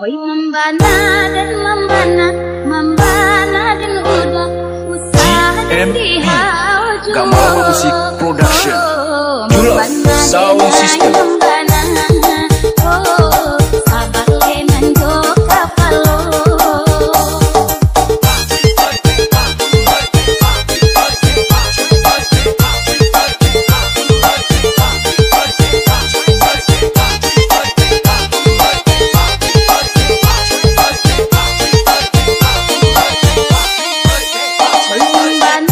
Oi membana dan membana Membana dan udah Usaha dan dihaju Gamal Musik Production. Jula Sound System Bang, bang.